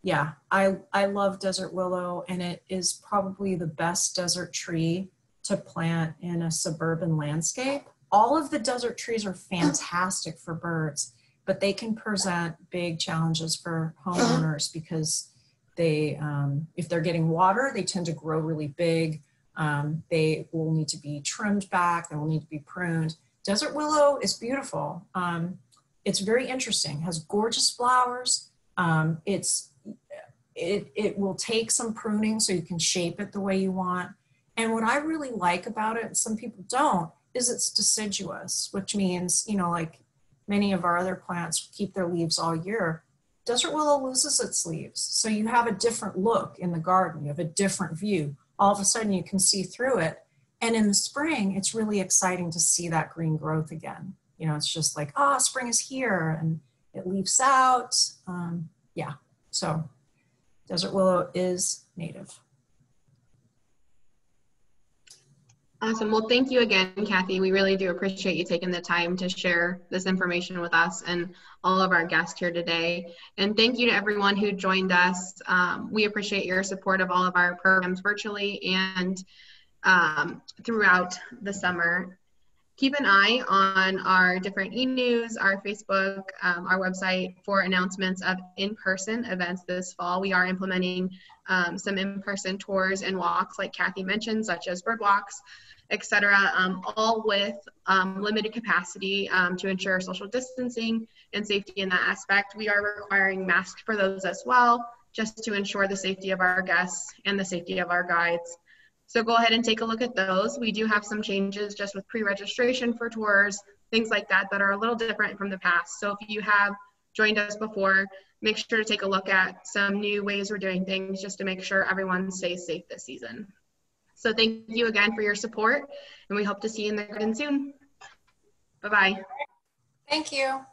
yeah, I, I love desert willow and it is probably the best desert tree to plant in a suburban landscape. All of the desert trees are fantastic for birds, but they can present big challenges for homeowners because they, um, if they're getting water, they tend to grow really big. Um, they will need to be trimmed back, they will need to be pruned. Desert willow is beautiful. Um, it's very interesting, has gorgeous flowers. Um, it's it, it will take some pruning so you can shape it the way you want. And what I really like about it, some people don't, is it's deciduous, which means, you know, like many of our other plants keep their leaves all year. Desert willow loses its leaves. So you have a different look in the garden. You have a different view. All of a sudden you can see through it. And in the spring, it's really exciting to see that green growth again. You know, it's just like, oh, spring is here and it leaves out. Um, yeah. So Desert willow is native. Awesome. Well, thank you again, Cathy. We really do appreciate you taking the time to share this information with us and all of our guests here today. And thank you to everyone who joined us. Um, we appreciate your support of all of our programs virtually and um, throughout the summer keep an eye on our different e-news, our Facebook, um, our website for announcements of in-person events this fall. We are implementing um, some in-person tours and walks like Cathy mentioned, such as bird walks, etc., um, all with um, limited capacity um, to ensure social distancing and safety in that aspect. We are requiring masks for those as well, just to ensure the safety of our guests and the safety of our guides. So go ahead and take a look at those. We do have some changes just with pre-registration for tours, things like that that are a little different from the past. So if you have joined us before, make sure to take a look at some new ways we're doing things just to make sure everyone stays safe this season. So thank you again for your support and we hope to see you in the garden soon. Bye-bye. Thank you.